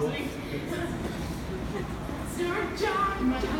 Stuart John.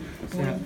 Yeah.